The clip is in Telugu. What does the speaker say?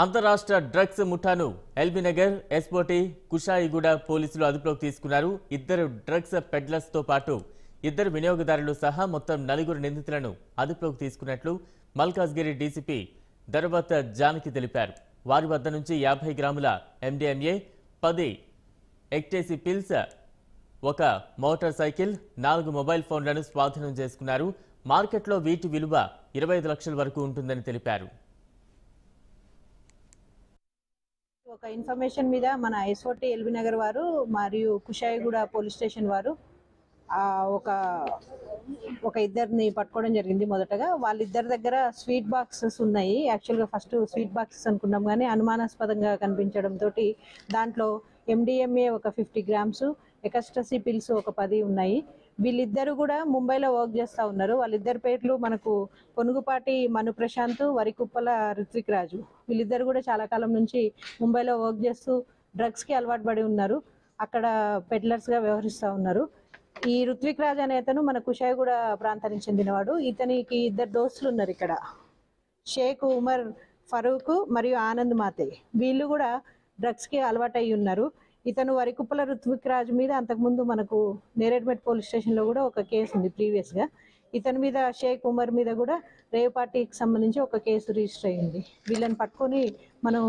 అంతరాష్ట్ర డ్రగ్స్ ముఠాను ఎల్బీనగర్ ఎస్పోటి కుషాయిగూడ పోలీసులు అదుపులోకి తీసుకున్నారు. ఇద్దరు డ్రగ్స్ పెడ్లర్స్తో పాటు ఇద్దరు వినియోగదారులు సహా మొత్తం నలుగురు నిందితులను అదుపులోకి తీసుకున్నట్లు మల్కాజ్గిరి డీసీపీ దర్వత జానకి తెలిపారు. వారి వద్ద నుంచి యాభై గ్రాముల ఎండిఎంఏ పది ఎక్టేసి పిల్స్ ఒక మోటార్ సైకిల్ నాలుగు మొబైల్ ఫోన్లను స్వాధీనం చేసుకున్నారు. మార్కెట్లో వీటి విలువ ఇరవై ఐదు లక్షల వరకు ఉంటుందని తెలిపారు. ఒక ఇన్ఫర్మేషన్ మీద మన ఎస్ఓటి ఎల్బీ నగర్ వారు మరియు కుషాయిగూడ పోలీస్ స్టేషన్ వారు ఒక ఒక ఇద్దరిని పట్టుకోవడం జరిగింది మొదటగా. వాళ్ళిద్దరి దగ్గర స్వీట్ బాక్సెస్ ఉన్నాయి. యాక్చువల్గా ఫస్ట్ స్వీట్ బాక్సెస్ అనుకున్నాం కానీ అనుమానాస్పదంగా కనిపించడంతో దాంట్లో ఎండిఎంఏ ఒక ఫిఫ్టీ గ్రామ్స్ ఎకస్టసీ పిల్స్ ఒక పది ఉన్నాయి. వీళ్ళిద్దరు కూడా ముంబైలో వర్క్ చేస్తూ ఉన్నారు. వాళ్ళిద్దరి పేర్లు మనకు పొనుగుపాటి మను ప్రశాంత్ వరికుప్పల రుత్విక్ రాజు. వీళ్ళిద్దరు కూడా చాలా కాలం నుంచి ముంబైలో వర్క్ చేస్తూ డ్రగ్స్కి అలవాటు పడి ఉన్నారు. అక్కడ పెడ్లర్స్గా వ్యవహరిస్తూ ఉన్నారు. ఈ రుత్విక్ రాజ్ అనే అతను మన కుషాయిగూడ ప్రాంతానికి చెందినవాడు. ఇతనికి ఇద్దరు దోస్తులు ఉన్నారు ఇక్కడ. షేక్ ఉమర్ ఫరూక్ మరియు ఆనంద్ మాతే. వీళ్ళు కూడా డ్రగ్స్కి అలవాటై ఉన్నారు. ఇతను వరికుప్పల రుత్విక్ రాజ్ మీద అంతకుముందు మనకు నేరేడ్మెట్ పోలీస్ స్టేషన్లో కూడా ఒక కేసు ఉంది ప్రీవియస్గా ఇతని మీద షేక్ ఉమర్ మీద కూడా రేవ్ పార్టీకి సంబంధించి ఒక కేసు రిజిస్టర్ అయింది వీళ్ళని పట్టుకొని మనం